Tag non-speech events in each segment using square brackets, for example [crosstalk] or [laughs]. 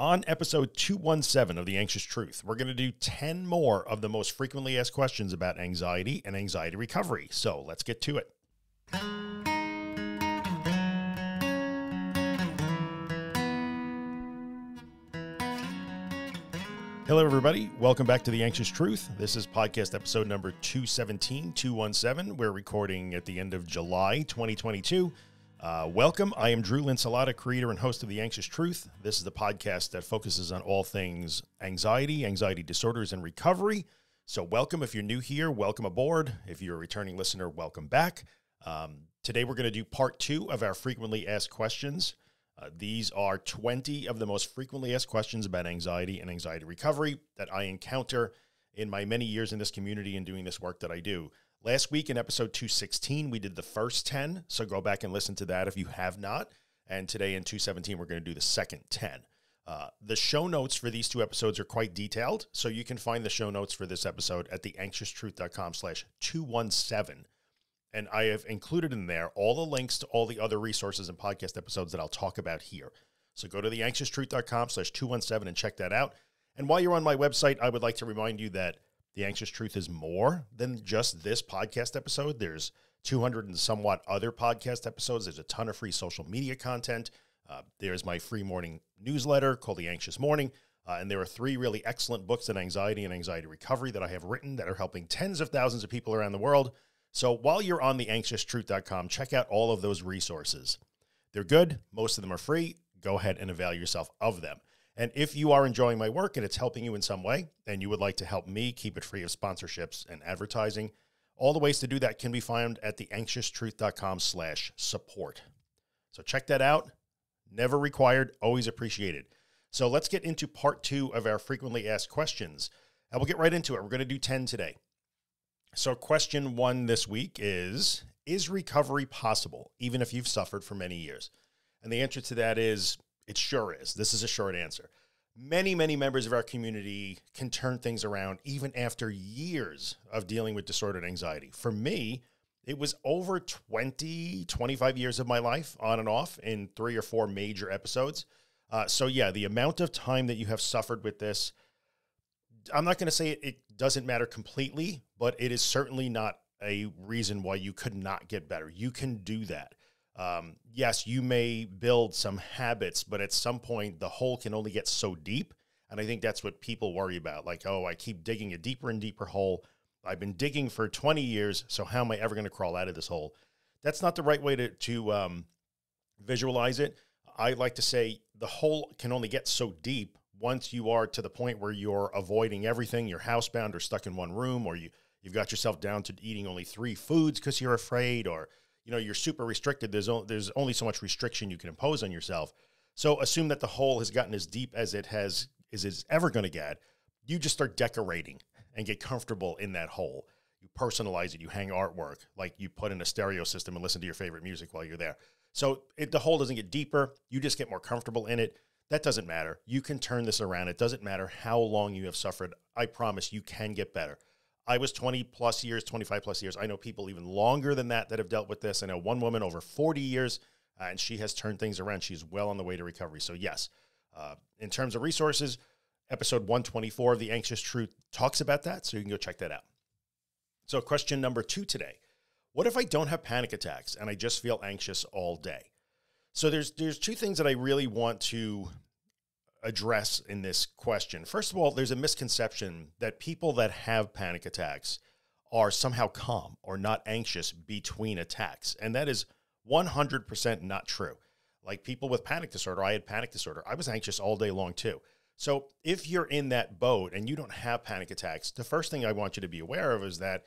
On episode 217 of The Anxious Truth, we're going to do 10 more of the most frequently asked questions about anxiety and anxiety recovery. So let's get to it. Hello, everybody. Welcome back to The Anxious Truth. This is podcast episode number 217, 217. We're recording at the end of July 2022. Uh, welcome. I am Drew Linsalata, creator and host of The Anxious Truth. This is the podcast that focuses on all things anxiety, anxiety disorders, and recovery. So, welcome. If you're new here, welcome aboard. If you're a returning listener, welcome back. Um, today, we're going to do part two of our frequently asked questions. Uh, these are 20 of the most frequently asked questions about anxiety and anxiety recovery that I encounter in my many years in this community and doing this work that I do. Last week in episode 216, we did the first 10. So go back and listen to that if you have not. And today in 217, we're going to do the second 10. Uh, the show notes for these two episodes are quite detailed. So you can find the show notes for this episode at theanxioustruth.com slash 217. And I have included in there all the links to all the other resources and podcast episodes that I'll talk about here. So go to theanxioustruth.com slash 217 and check that out. And while you're on my website, I would like to remind you that the Anxious Truth is more than just this podcast episode. There's 200 and somewhat other podcast episodes. There's a ton of free social media content. Uh, there's my free morning newsletter called The Anxious Morning. Uh, and there are three really excellent books on anxiety and anxiety recovery that I have written that are helping tens of thousands of people around the world. So while you're on theanxioustruth.com, check out all of those resources. They're good. Most of them are free. Go ahead and avail yourself of them. And if you are enjoying my work and it's helping you in some way, and you would like to help me keep it free of sponsorships and advertising, all the ways to do that can be found at theanxioustruth.com slash support. So check that out. Never required, always appreciated. So let's get into part two of our frequently asked questions. And we'll get right into it. We're going to do 10 today. So question one this week is, is recovery possible, even if you've suffered for many years? And the answer to that is it sure is. This is a short answer. Many, many members of our community can turn things around even after years of dealing with disordered anxiety. For me, it was over 20, 25 years of my life on and off in three or four major episodes. Uh, so, yeah, the amount of time that you have suffered with this, I'm not going to say it, it doesn't matter completely, but it is certainly not a reason why you could not get better. You can do that um, yes, you may build some habits, but at some point the hole can only get so deep. And I think that's what people worry about. Like, oh, I keep digging a deeper and deeper hole. I've been digging for 20 years. So how am I ever going to crawl out of this hole? That's not the right way to, to um, visualize it. I like to say the hole can only get so deep once you are to the point where you're avoiding everything. You're housebound or stuck in one room, or you, you've got yourself down to eating only three foods because you're afraid, or you know, you're super restricted. There's, o- there's only so much restriction you can impose on yourself. So assume that the hole has gotten as deep as it has, is it's ever going to get. You just start decorating and get comfortable in that hole. You personalize it. You hang artwork, like you put in a stereo system and listen to your favorite music while you're there. So it, the hole doesn't get deeper. You just get more comfortable in it. That doesn't matter. You can turn this around. It doesn't matter how long you have suffered. I promise you can get better. I was 20 plus years, 25 plus years. I know people even longer than that that have dealt with this. I know one woman over 40 years, uh, and she has turned things around. She's well on the way to recovery. So, yes, uh, in terms of resources, episode 124 of The Anxious Truth talks about that. So, you can go check that out. So, question number two today What if I don't have panic attacks and I just feel anxious all day? So, there's, there's two things that I really want to address in this question. First of all, there's a misconception that people that have panic attacks are somehow calm or not anxious between attacks. And that is 100% not true. Like people with panic disorder, I had panic disorder. I was anxious all day long too. So if you're in that boat and you don't have panic attacks, the first thing I want you to be aware of is that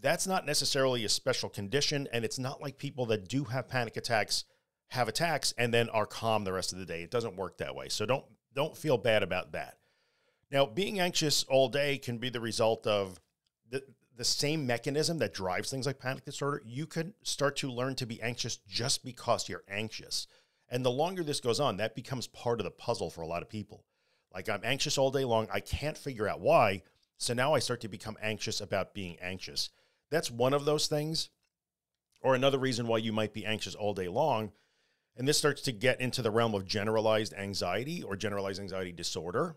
that's not necessarily a special condition. And it's not like people that do have panic attacks have attacks and then are calm the rest of the day. It doesn't work that way. So don't don't feel bad about that. Now, being anxious all day can be the result of the, the same mechanism that drives things like panic disorder. You can start to learn to be anxious just because you're anxious. And the longer this goes on, that becomes part of the puzzle for a lot of people. Like I'm anxious all day long. I can't figure out why. So now I start to become anxious about being anxious. That's one of those things. Or another reason why you might be anxious all day long And this starts to get into the realm of generalized anxiety or generalized anxiety disorder.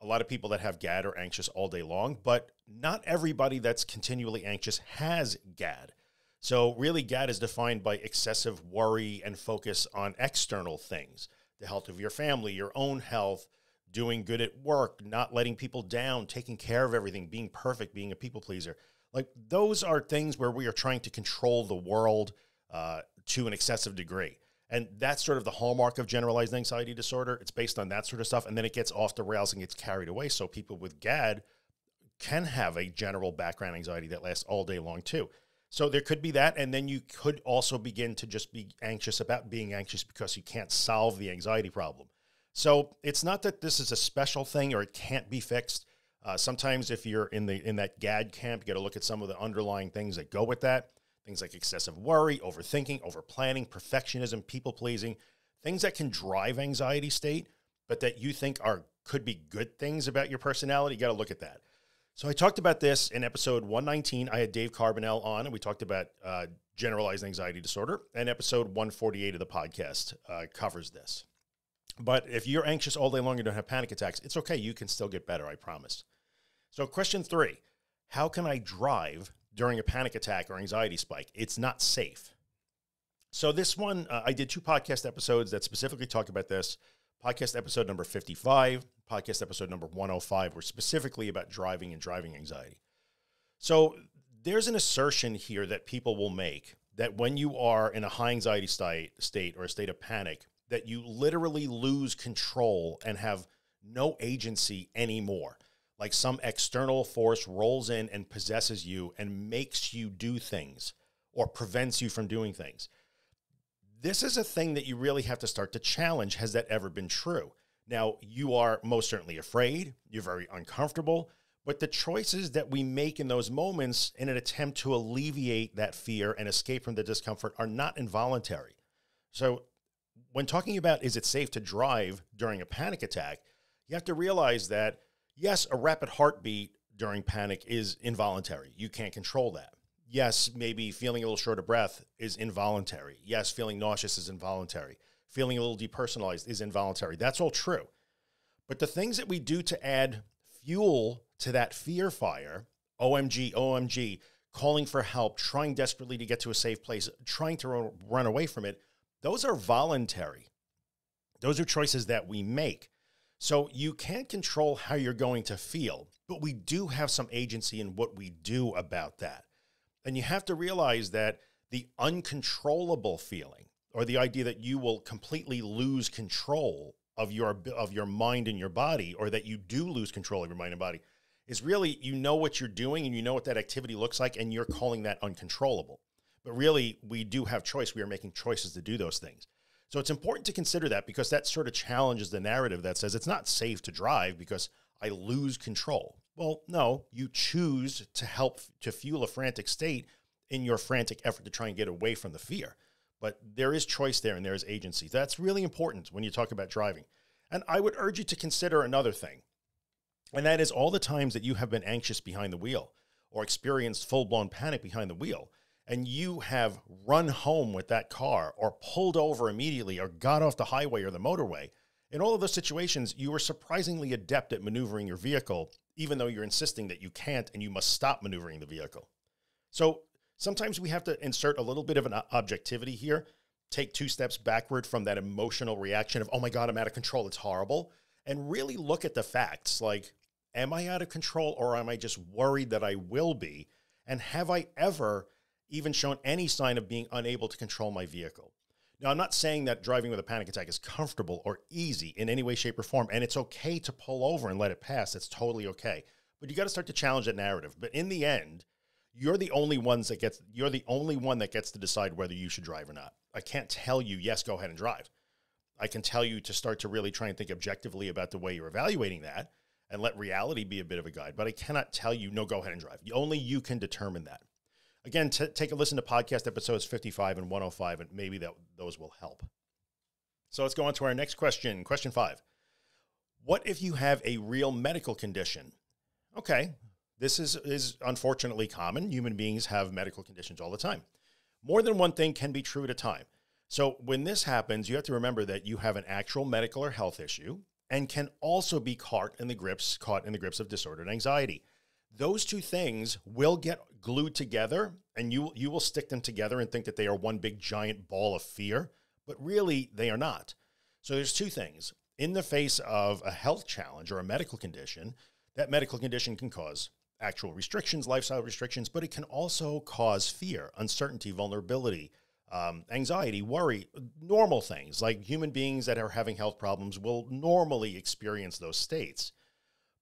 A lot of people that have GAD are anxious all day long, but not everybody that's continually anxious has GAD. So, really, GAD is defined by excessive worry and focus on external things the health of your family, your own health, doing good at work, not letting people down, taking care of everything, being perfect, being a people pleaser. Like, those are things where we are trying to control the world uh, to an excessive degree. And that's sort of the hallmark of generalized anxiety disorder. It's based on that sort of stuff. And then it gets off the rails and gets carried away. So, people with GAD can have a general background anxiety that lasts all day long, too. So there could be that. And then you could also begin to just be anxious about being anxious because you can't solve the anxiety problem. So it's not that this is a special thing or it can't be fixed. Uh, sometimes if you're in the in that GAD camp, you got to look at some of the underlying things that go with that. Things like excessive worry, overthinking, over planning, perfectionism, people pleasing, things that can drive anxiety state, but that you think are could be good things about your personality. You got to look at that. So I talked about this in episode 119. I had Dave Carbonell on, and we talked about uh, generalized anxiety disorder. And episode 148 of the podcast uh, covers this. But if you're anxious all day long and don't have panic attacks, it's okay. You can still get better, I promise. So, question three How can I drive during a panic attack or anxiety spike? It's not safe. So, this one, uh, I did two podcast episodes that specifically talk about this. Podcast episode number 55, podcast episode number 105 were specifically about driving and driving anxiety. So there's an assertion here that people will make that when you are in a high anxiety state, state or a state of panic, that you literally lose control and have no agency anymore. Like some external force rolls in and possesses you and makes you do things or prevents you from doing things. This is a thing that you really have to start to challenge. Has that ever been true? Now, you are most certainly afraid, you're very uncomfortable, but the choices that we make in those moments in an attempt to alleviate that fear and escape from the discomfort are not involuntary. So, when talking about is it safe to drive during a panic attack, you have to realize that yes, a rapid heartbeat during panic is involuntary. You can't control that yes, maybe feeling a little short of breath is involuntary. Yes, feeling nauseous is involuntary. Feeling a little depersonalized is involuntary. That's all true. But the things that we do to add fuel to that fear fire, OMG, OMG, calling for help, trying desperately to get to a safe place, trying to run away from it, those are voluntary. Those are choices that we make. So you can't control how you're going to feel, but we do have some agency in what we do about that. And you have to realize that the uncontrollable feeling or the idea that you will completely lose control of your of your mind and your body or that you do lose control of your mind and body is really you know what you're doing and you know what that activity looks like and you're calling that uncontrollable. But really we do have choice. We are making choices to do those things. So it's important to consider that because that sort of challenges the narrative that says it's not safe to drive because I lose control. Well, no, you choose to help to fuel a frantic state in your frantic effort to try and get away from the fear. But there is choice there and there is agency. That's really important when you talk about driving. And I would urge you to consider another thing. And that is all the times that you have been anxious behind the wheel or experienced full blown panic behind the wheel, and you have run home with that car or pulled over immediately or got off the highway or the motorway. In all of those situations, you were surprisingly adept at maneuvering your vehicle even though you're insisting that you can't and you must stop maneuvering the vehicle. So sometimes we have to insert a little bit of an objectivity here, take two steps backward from that emotional reaction of, oh my God, I'm out of control, it's horrible, and really look at the facts like, am I out of control or am I just worried that I will be? And have I ever even shown any sign of being unable to control my vehicle? Now, I'm not saying that driving with a panic attack is comfortable or easy in any way, shape, or form, and it's okay to pull over and let it pass. It's totally okay. But you got to start to challenge that narrative. But in the end, you're the only ones that gets you're the only one that gets to decide whether you should drive or not. I can't tell you, yes, go ahead and drive. I can tell you to start to really try and think objectively about the way you're evaluating that and let reality be a bit of a guide. But I cannot tell you, no, go ahead and drive. Only you can determine that. Again, take a listen to podcast episodes 55 and 105, and maybe that those will help. So let's go on to our next question. Question five What if you have a real medical condition? Okay, this is, is unfortunately common. Human beings have medical conditions all the time. More than one thing can be true at a time. So when this happens, you have to remember that you have an actual medical or health issue and can also be caught in the grips caught in the grips of disordered anxiety. Those two things will get glued together and you you will stick them together and think that they are one big giant ball of fear, but really they are not. So there's two things. In the face of a health challenge or a medical condition, that medical condition can cause actual restrictions, lifestyle restrictions, but it can also cause fear, uncertainty, vulnerability, um, anxiety, worry, normal things like human beings that are having health problems will normally experience those states.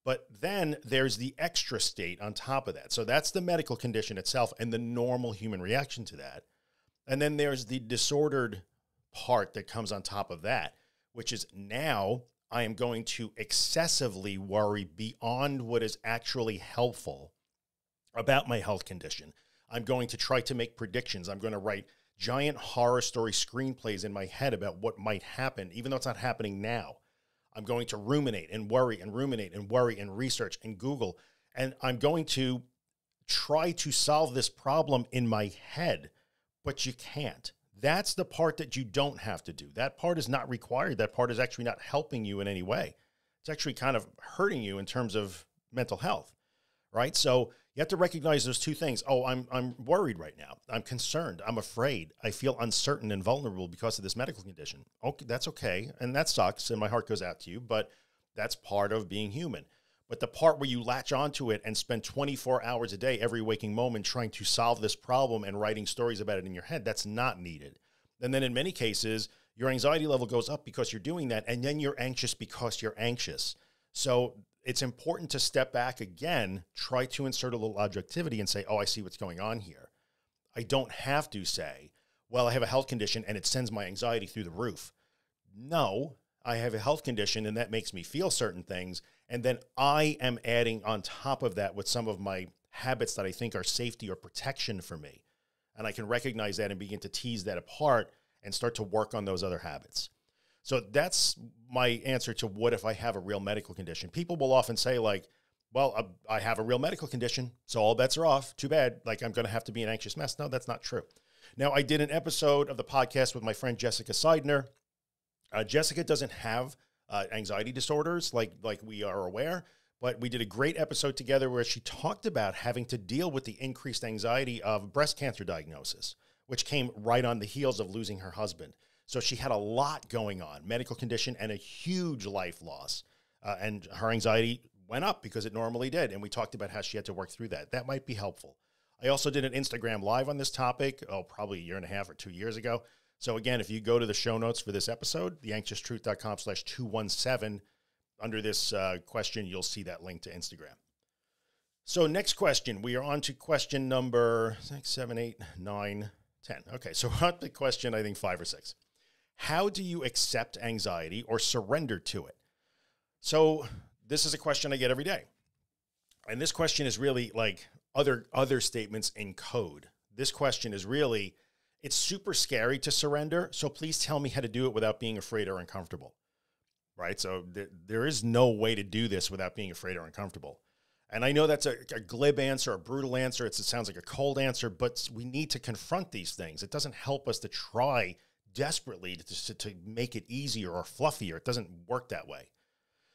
But then there's the extra state on top of that. So that's the medical condition itself and the normal human reaction to that. And then there's the disordered part that comes on top of that, which is now I am going to excessively worry beyond what is actually helpful about my health condition. I'm going to try to make predictions. I'm going to write giant horror story screenplays in my head about what might happen, even though it's not happening now. I'm going to ruminate and worry and ruminate and worry and research and Google. And I'm going to try to solve this problem in my head, but you can't. That's the part that you don't have to do. That part is not required. That part is actually not helping you in any way. It's actually kind of hurting you in terms of mental health, right? So you have to recognize those two things. Oh, I'm, I'm worried right now. I'm concerned. I'm afraid. I feel uncertain and vulnerable because of this medical condition. Okay, that's okay. And that sucks. And my heart goes out to you, but that's part of being human. But the part where you latch onto it and spend 24 hours a day, every waking moment, trying to solve this problem and writing stories about it in your head, that's not needed. And then in many cases, your anxiety level goes up because you're doing that. And then you're anxious because you're anxious. So it's important to step back again, try to insert a little objectivity and say, oh, I see what's going on here. I don't have to say, well, I have a health condition and it sends my anxiety through the roof. No, I have a health condition and that makes me feel certain things. And then I am adding on top of that with some of my habits that I think are safety or protection for me. And I can recognize that and begin to tease that apart and start to work on those other habits. So that's my answer to what if I have a real medical condition. People will often say like, well, uh, I have a real medical condition, so all bets are off. Too bad. Like I'm going to have to be an anxious mess. No, that's not true. Now, I did an episode of the podcast with my friend Jessica Seidner. Uh, Jessica doesn't have uh, anxiety disorders like like we are aware. But we did a great episode together where she talked about having to deal with the increased anxiety of breast cancer diagnosis, which came right on the heels of losing her husband. So she had a lot going on, medical condition and a huge life loss. Uh, and her anxiety went up because it normally did. And we talked about how she had to work through that. That might be helpful. I also did an Instagram live on this topic, oh, probably a year and a half or two years ago. So again, if you go to the show notes for this episode, theanxioustruth.com slash 217, under this uh, question, you'll see that link to Instagram. So next question, we are on to question number six, seven, eight, nine, 10. Okay, so we're on to question, I think five or six. How do you accept anxiety or surrender to it? So this is a question I get every day. And this question is really like other, other statements in code. This question is really, it's super scary to surrender. So please tell me how to do it without being afraid or uncomfortable. Right. So th there is no way to do this without being afraid or uncomfortable. And I know that's a, a glib answer, a brutal answer. It's, it sounds like a cold answer, but we need to confront these things. It doesn't help us to try desperately to, to, make it easier or fluffier. It doesn't work that way.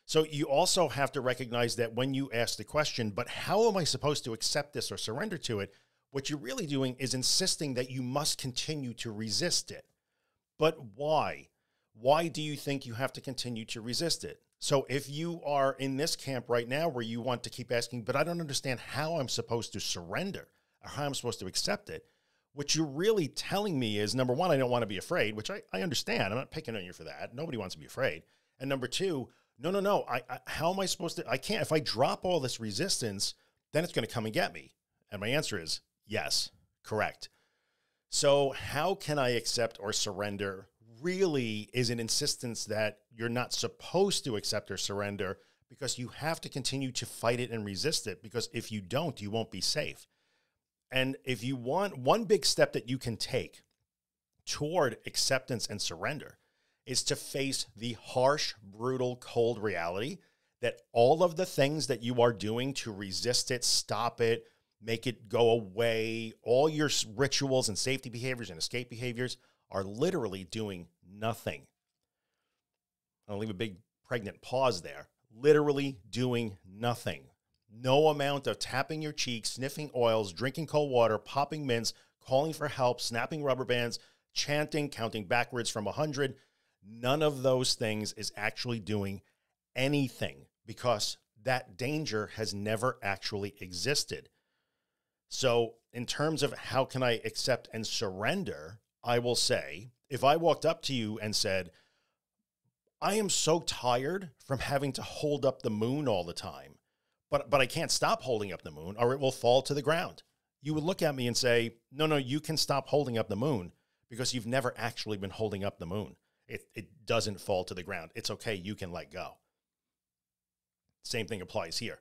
So you also have to recognize that when you ask the question, but how am I supposed to accept this or surrender to it? What you're really doing is insisting that you must continue to resist it. But why? Why do you think you have to continue to resist it? So if you are in this camp right now where you want to keep asking, but I don't understand how I'm supposed to surrender or how I'm supposed to accept it, what you're really telling me is number one, I don't want to be afraid, which I, I understand. I'm not picking on you for that. Nobody wants to be afraid. And number two, no, no, no. I, I how am I supposed to, I can't, if I drop all this resistance, then it's going to come and get me. And my answer is Yes, correct. So how can I accept or surrender really is an insistence that you're not supposed to accept or surrender because you have to continue to fight it and resist it because if you don't, you won't be safe. And if you want one big step that you can take toward acceptance and surrender is to face the harsh, brutal, cold reality that all of the things that you are doing to resist it, stop it, make it go away. All your rituals and safety behaviors and escape behaviors are literally doing nothing. I'll leave a big pregnant pause there. Literally doing nothing. No amount of tapping your cheeks, sniffing oils, drinking cold water, popping mints, calling for help, snapping rubber bands, chanting, counting backwards from 100. None of those things is actually doing anything because that danger has never actually existed. So, in terms of how can I accept and surrender, I will say if I walked up to you and said, I am so tired from having to hold up the moon all the time, but, but I can't stop holding up the moon or it will fall to the ground. You would look at me and say, No, no, you can stop holding up the moon because you've never actually been holding up the moon. It, it doesn't fall to the ground. It's okay. You can let go. Same thing applies here.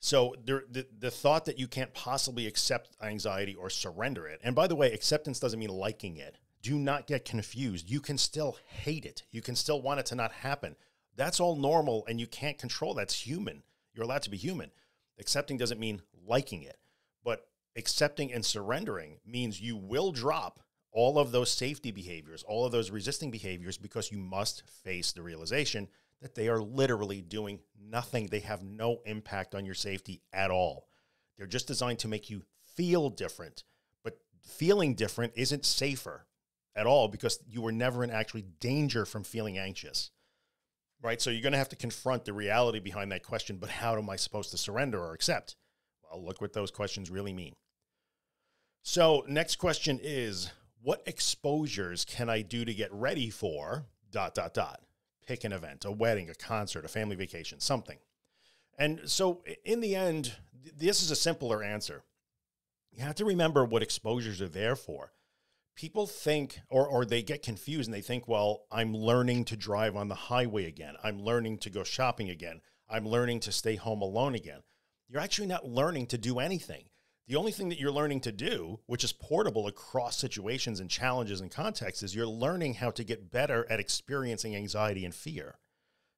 So there, the, the thought that you can't possibly accept anxiety or surrender it. And by the way, acceptance doesn't mean liking it. Do not get confused. You can still hate it. You can still want it to not happen. That's all normal and you can't control. That's human. You're allowed to be human. Accepting doesn't mean liking it, but accepting and surrendering means you will drop all of those safety behaviors, all of those resisting behaviors, because you must face the realization that they are literally doing nothing. They have no impact on your safety at all. They're just designed to make you feel different. But feeling different isn't safer at all because you were never in actually danger from feeling anxious. Right? So you're going to have to confront the reality behind that question, but how am I supposed to surrender or accept? Well, look what those questions really mean. So, next question is what exposures can I do to get ready for dot dot dot? pick an event, a wedding, a concert, a family vacation, something. And so in the end, this is a simpler answer. You have to remember what exposures are there for. People think, or, or they get confused and they think, well, I'm learning to drive on the highway again. I'm learning to go shopping again. I'm learning to stay home alone again. You're actually not learning to do anything. The only thing that you're learning to do, which is portable across situations and challenges and contexts, is you're learning how to get better at experiencing anxiety and fear.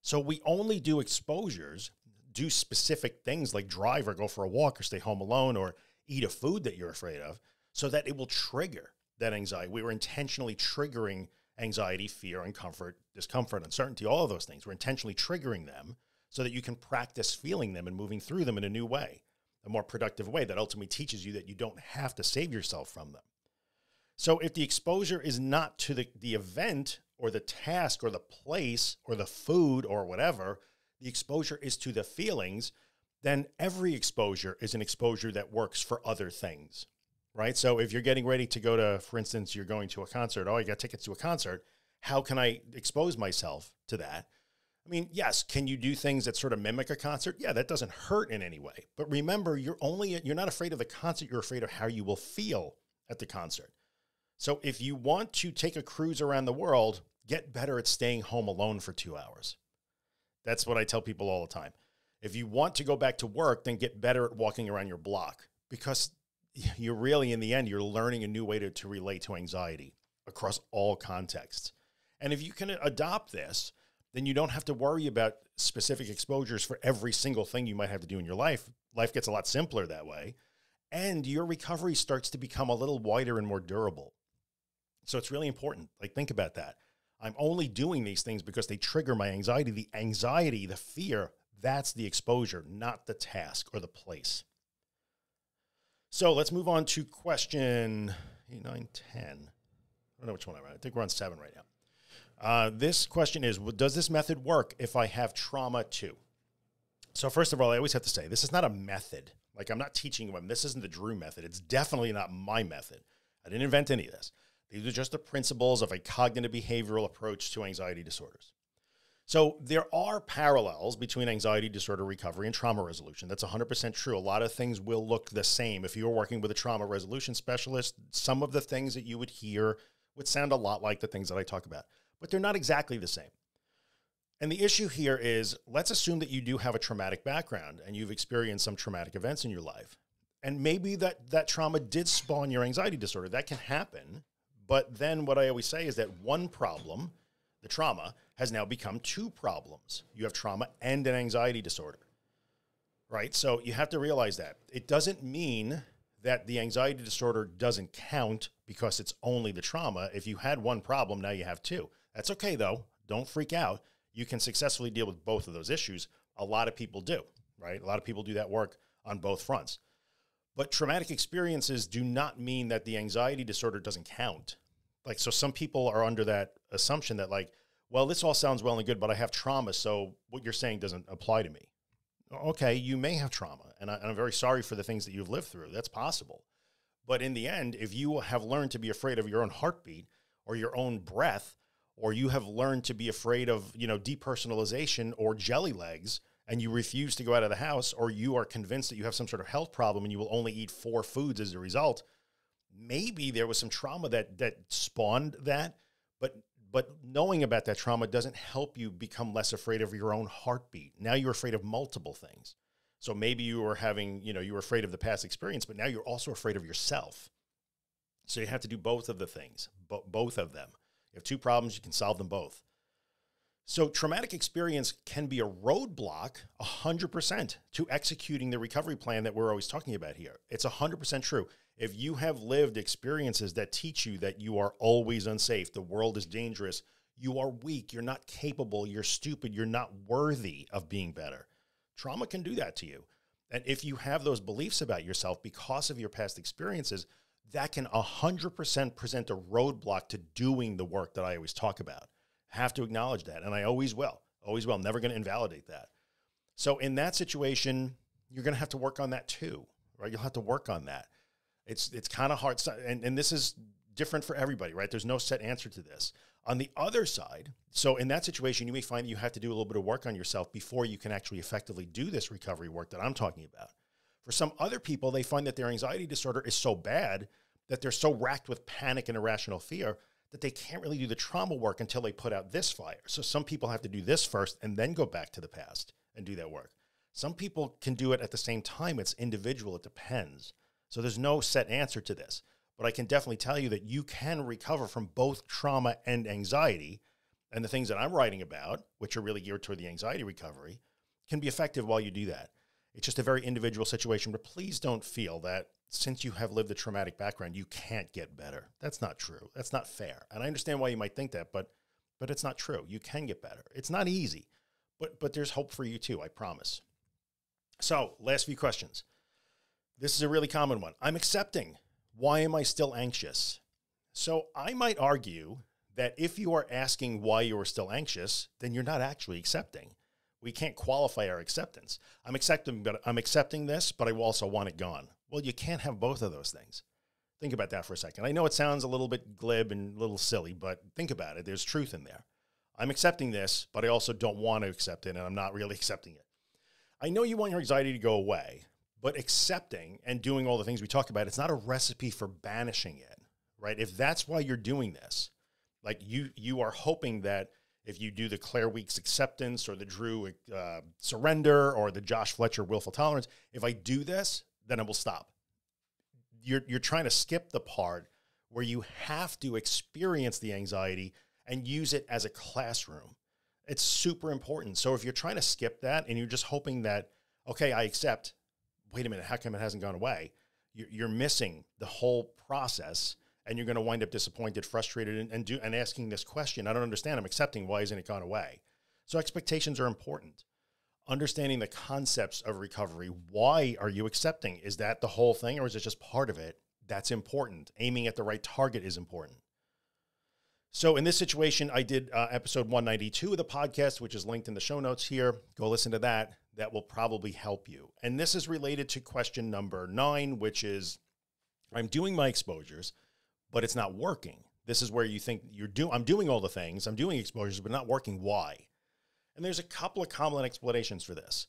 So we only do exposures, do specific things like drive or go for a walk or stay home alone or eat a food that you're afraid of so that it will trigger that anxiety. We were intentionally triggering anxiety, fear, uncomfort, discomfort, uncertainty, all of those things. We're intentionally triggering them so that you can practice feeling them and moving through them in a new way a more productive way that ultimately teaches you that you don't have to save yourself from them. So if the exposure is not to the, the event or the task or the place or the food or whatever, the exposure is to the feelings, then every exposure is an exposure that works for other things, right? So if you're getting ready to go to, for instance, you're going to a concert, oh, I got tickets to a concert. How can I expose myself to that? I mean, yes, can you do things that sort of mimic a concert? Yeah, that doesn't hurt in any way. But remember, you're only you're not afraid of the concert, you're afraid of how you will feel at the concert. So if you want to take a cruise around the world, get better at staying home alone for 2 hours. That's what I tell people all the time. If you want to go back to work, then get better at walking around your block because you're really in the end you're learning a new way to, to relate to anxiety across all contexts. And if you can adopt this, then you don't have to worry about specific exposures for every single thing you might have to do in your life. Life gets a lot simpler that way. And your recovery starts to become a little wider and more durable. So it's really important. Like, think about that. I'm only doing these things because they trigger my anxiety. The anxiety, the fear, that's the exposure, not the task or the place. So let's move on to question eight, nine, 10. I don't know which one I'm on. I think we're on seven right now. Uh, this question is Does this method work if I have trauma too? So, first of all, I always have to say this is not a method. Like, I'm not teaching them. This isn't the Drew method. It's definitely not my method. I didn't invent any of this. These are just the principles of a cognitive behavioral approach to anxiety disorders. So, there are parallels between anxiety disorder recovery and trauma resolution. That's 100% true. A lot of things will look the same. If you're working with a trauma resolution specialist, some of the things that you would hear would sound a lot like the things that I talk about but they're not exactly the same. And the issue here is let's assume that you do have a traumatic background and you've experienced some traumatic events in your life. And maybe that that trauma did spawn your anxiety disorder. That can happen. But then what I always say is that one problem, the trauma, has now become two problems. You have trauma and an anxiety disorder. Right? So you have to realize that. It doesn't mean that the anxiety disorder doesn't count because it's only the trauma. If you had one problem, now you have two. That's okay though. Don't freak out. You can successfully deal with both of those issues. A lot of people do, right? A lot of people do that work on both fronts. But traumatic experiences do not mean that the anxiety disorder doesn't count. Like, so some people are under that assumption that, like, well, this all sounds well and good, but I have trauma. So what you're saying doesn't apply to me. Okay, you may have trauma, and, I, am very sorry for the things that you've lived through. That's possible. But in the end, if you have learned to be afraid of your own heartbeat or your own breath, or you have learned to be afraid of, you know, depersonalization or jelly legs, and you refuse to go out of the house, or you are convinced that you have some sort of health problem and you will only eat four foods as a result, maybe there was some trauma that that spawned that. But but knowing about that trauma doesn't help you become less afraid of your own heartbeat. Now you're afraid of multiple things. So maybe you were having, you know, you were afraid of the past experience, but now you're also afraid of yourself. So you have to do both of the things, both of them. You have two problems, you can solve them both. So traumatic experience can be a roadblock 100% to executing the recovery plan that we're always talking about here. It's 100% true. If you have lived experiences that teach you that you are always unsafe, the world is dangerous, you are weak, you're not capable, you're stupid, you're not worthy of being better. Trauma can do that to you. And if you have those beliefs about yourself because of your past experiences, that can 100% present a roadblock to doing the work that I always talk about have to acknowledge that. And I always will, always will. I'm never going to invalidate that. So in that situation, you're going to have to work on that too, right? You'll have to work on that. It's, it's kind of hard. And, and this is different for everybody, right? There's no set answer to this. On the other side, so in that situation, you may find that you have to do a little bit of work on yourself before you can actually effectively do this recovery work that I'm talking about. For some other people, they find that their anxiety disorder is so bad that they're so racked with panic and irrational fear that they can't really do the trauma work until they put out this fire. So some people have to do this first and then go back to the past and do that work. Some people can do it at the same time. It's individual. It depends. So there's no set answer to this, but I can definitely tell you that you can recover from both trauma and anxiety. And the things that I'm writing about, which are really geared toward the anxiety recovery, can be effective while you do that. It's just a very individual situation, but please don't feel that since you have lived a traumatic background, you can't get better. That's not true. That's not fair. And I understand why you might think that, but but it's not true. You can get better. It's not easy, but but there's hope for you too, I promise. So, last few questions. This is a really common one. I'm accepting. Why am I still anxious? So, I might argue that if you are asking why you are still anxious, then you're not actually accepting. We can't qualify our acceptance. I'm accepting, but I'm accepting this, but I also want it gone. Well, you can't have both of those things. Think about that for a second. I know it sounds a little bit glib and a little silly, but think about it. There's truth in there. I'm accepting this, but I also don't want to accept it, and I'm not really [laughs] accepting it. I know you want your anxiety to go away, but accepting and doing all the things we talk about, it's not a recipe for banishing it, right? If that's why you're doing this, like you you are hoping that if you do the Claire Weekes acceptance or the Drew uh, surrender or the Josh Fletcher willful tolerance, if I do this, then it will stop. You're, you're trying to skip the part where you have to experience the anxiety and use it as a classroom. It's super important. So if you're trying to skip that and you're just hoping that, okay, I accept, wait a minute, how come it hasn't gone away? You're, missing the whole process and you're going to wind up disappointed, frustrated, and, and, do, and asking this question. I don't understand. I'm accepting. Why isn't it gone away? So expectations are important understanding the concepts of recovery. Why are you accepting? Is that the whole thing or is it just part of it? That's important. Aiming at the right target is important. So in this situation, I did uh, episode 192 of the podcast, which is linked in the show notes here. Go listen to that. That will probably help you. And this is related to question number nine, which is I'm doing my exposures, but it's not working. This is where you think you're doing, I'm doing all the things, I'm doing exposures, but not working. Why? And there's a couple of common explanations for this.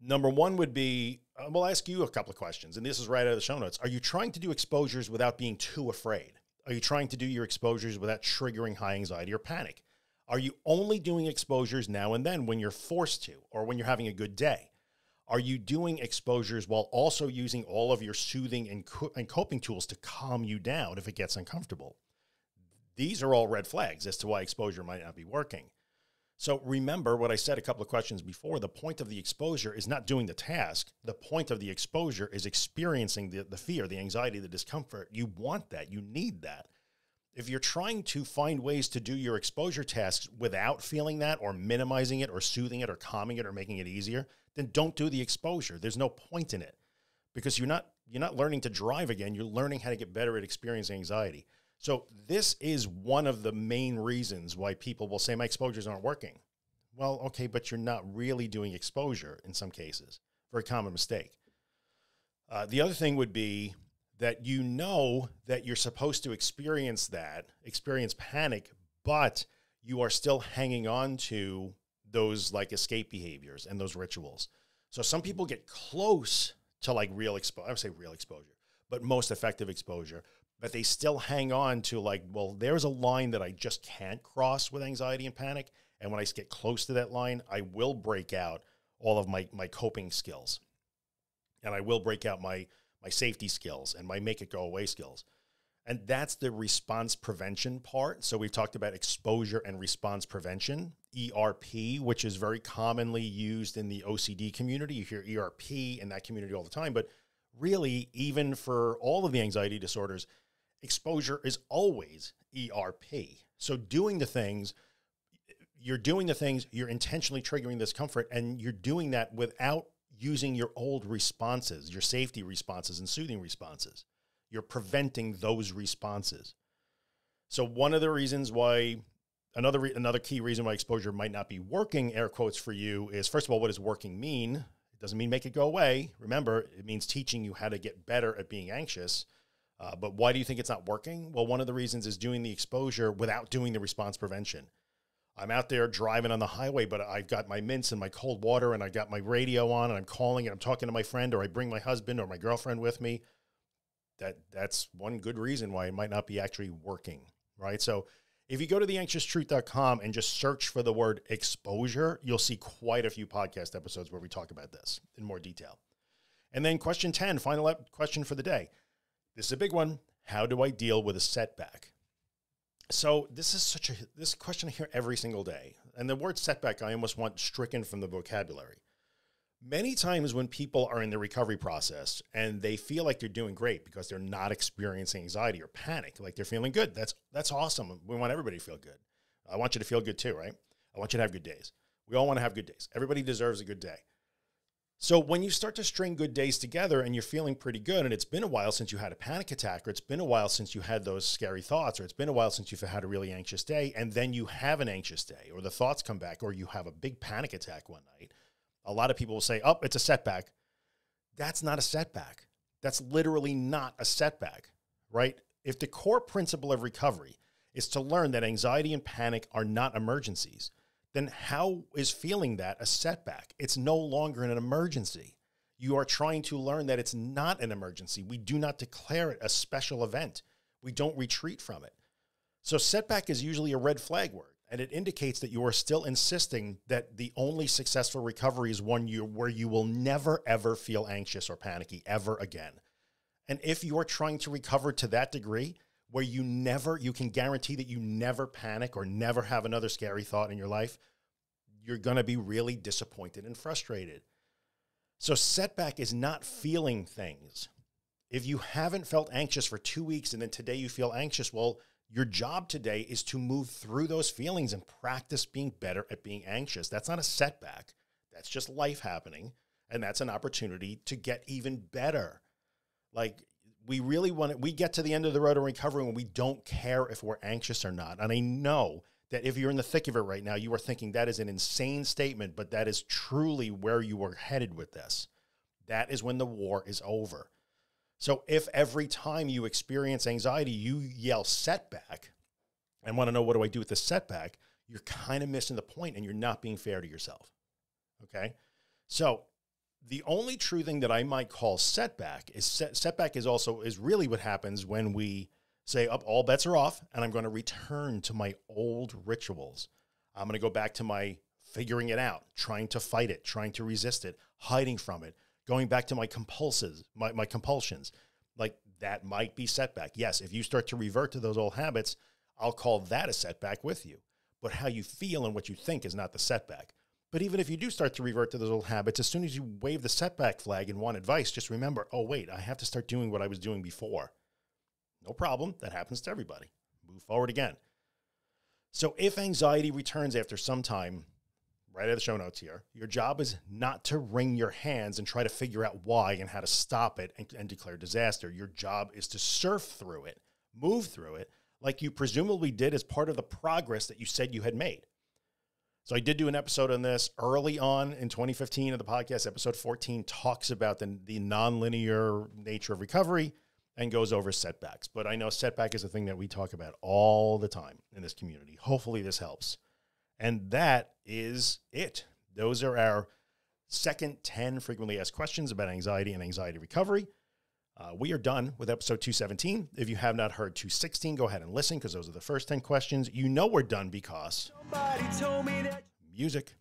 Number one would be, uh, we'll ask you a couple of questions, and this is right out of the show notes. Are you trying to do exposures without being too afraid? Are you trying to do your exposures without triggering high anxiety or panic? Are you only doing exposures now and then when you're forced to, or when you're having a good day? Are you doing exposures while also using all of your soothing and, co and coping tools to calm you down if it gets uncomfortable? These are all red flags as to why exposure might not be working. So remember what I said a couple of questions before. The point of the exposure is not doing the task. The point of the exposure is experiencing the, the fear, the anxiety, the discomfort. You want that. You need that. If you're trying to find ways to do your exposure tasks without feeling that or minimizing it or soothing it or calming it or making it easier, then don't do the exposure. There's no point in it because you're not you're not learning to drive again. You're learning how to get better at experiencing anxiety. So this is one of the main reasons why people will say my exposures aren't working. Well, okay, but you're not really doing exposure in some cases. Very common mistake. Uh, the other thing would be that you know that you're supposed to experience that, experience panic, but you are still hanging on to those like escape behaviors and those rituals. So some people get close to like real exposure. I would say real exposure, but most effective exposure, but they still hang on to like, well, there's a line that I just can't cross with anxiety and panic. And when I get close to that line, I will break out all of my, my coping skills and I will break out my, my safety skills and my make it go away skills. And that's the response prevention part. So we've talked about exposure and response prevention, ERP, which is very commonly used in the OCD community. You hear ERP in that community all the time, but really even for all of the anxiety disorders, exposure is always ERP. So doing the things, you're doing the things, you're intentionally triggering discomfort and you're doing that without using your old responses, your safety responses and soothing responses you're preventing those responses. So one of the reasons why another another key reason why exposure might not be working air quotes for you is first of all what does working mean? It doesn't mean make it go away. Remember, it means teaching you how to get better at being anxious. Uh, but why do you think it's not working? Well, one of the reasons is doing the exposure without doing the response prevention. I'm out there driving on the highway, but I've got my mints and my cold water and I got my radio on and I'm calling and I'm talking to my friend or I bring my husband or my girlfriend with me that that's one good reason why it might not be actually working, right? So if you go to theanxioustruth.com and just search for the word exposure, you'll see quite a few podcast episodes where we talk about this in more detail. And then question 10, final question for the day. This is a big one. How do I deal with a setback? So this is such a, this question I hear every single day. And the word setback, I almost want stricken from the vocabulary many times when people are in the recovery process and they feel like they're doing great because they're not experiencing anxiety or panic, like they're feeling good. That's, that's awesome. We want everybody to feel good. I want you to feel good too, right? I want you to have good days. We all want to have good days. Everybody deserves a good day. So when you start to string good days together and you're feeling pretty good, and it's been a while since you had a panic attack, or it's been a while since you had those scary thoughts, or it's been a while since you've had a really anxious day, and then you have an anxious day, or the thoughts come back, or you have a big panic attack one night, a lot of people will say, oh, it's a setback. That's not a setback. That's literally not a setback, right? If the core principle of recovery is to learn that anxiety and panic are not emergencies, then how is feeling that a setback? It's no longer an emergency. You are trying to learn that it's not an emergency. We do not declare it a special event. We don't retreat from it. So setback is usually a red flag word and it indicates that you are still insisting that the only successful recovery is one you where you will never ever feel anxious or panicky ever again. And if you are trying to recover to that degree where you never you can guarantee that you never panic or never have another scary thought in your life, you're going to be really disappointed and frustrated. So setback is not feeling things. If you haven't felt anxious for 2 weeks and then today you feel anxious, well, your job today is to move through those feelings and practice being better at being anxious. That's not a setback. That's just life happening. And that's an opportunity to get even better. Like we really want to, we get to the end of the road of recovery when we don't care if we're anxious or not. And I know that if you're in the thick of it right now, you are thinking that is an insane statement, but that is truly where you are headed with this. That is when the war is over. So if every time you experience anxiety, you yell setback and want to know what do I do with the setback, you're kind of missing the point and you're not being fair to yourself. Okay. So the only true thing that I might call setback is set, setback is also is really what happens when we say up all bets are off and I'm going to return to my old rituals. I'm going to go back to my figuring it out, trying to fight it, trying to resist it, hiding from it, going back to my compulses, my, my compulsions, like that might be setback. Yes, if you start to revert to those old habits, I'll call that a setback with you. but how you feel and what you think is not the setback. But even if you do start to revert to those old habits, as soon as you wave the setback flag and want advice, just remember, oh, wait, I have to start doing what I was doing before. No problem. That happens to everybody. Move forward again. So if anxiety returns after some time, right at the show notes here, your job is not to wring your hands and try to figure out why and how to stop it and, and declare disaster. Your job is to surf through it, move through it, like you presumably did as part of the progress that you said you had made. So I did do an episode on this early on in 2015 of the podcast. Episode 14 talks about the, the nonlinear nature of recovery and goes over setbacks. But I know setback is a thing that we talk about all the time in this community. Hopefully this helps. And that is it. Those are our second 10 frequently asked questions about anxiety and anxiety recovery. Uh, we are done with episode 217. If you have not heard 216, go ahead and listen because those are the first 10 questions. You know we're done because music.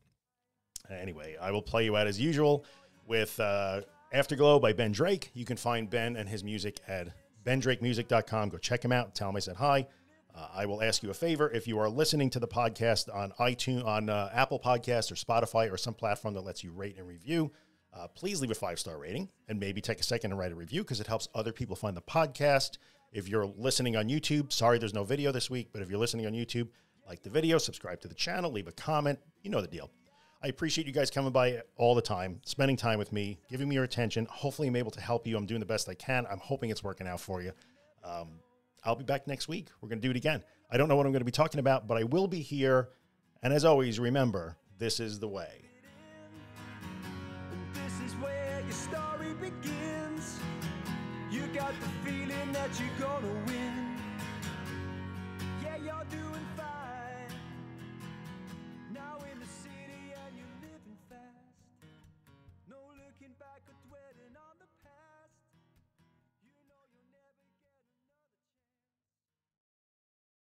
Anyway, I will play you out as usual with uh, Afterglow by Ben Drake. You can find Ben and his music at bendrakemusic.com. Go check him out. Tell him I said hi. Uh, I will ask you a favor. If you are listening to the podcast on iTunes, on uh, Apple Podcasts or Spotify or some platform that lets you rate and review, uh, please leave a five star rating and maybe take a second and write a review because it helps other people find the podcast. If you're listening on YouTube, sorry there's no video this week, but if you're listening on YouTube, like the video, subscribe to the channel, leave a comment. You know the deal. I appreciate you guys coming by all the time, spending time with me, giving me your attention. Hopefully, I'm able to help you. I'm doing the best I can. I'm hoping it's working out for you. Um, I'll be back next week. We're going to do it again. I don't know what I'm going to be talking about, but I will be here. And as always, remember this is the way. You got the feeling that you're gonna win.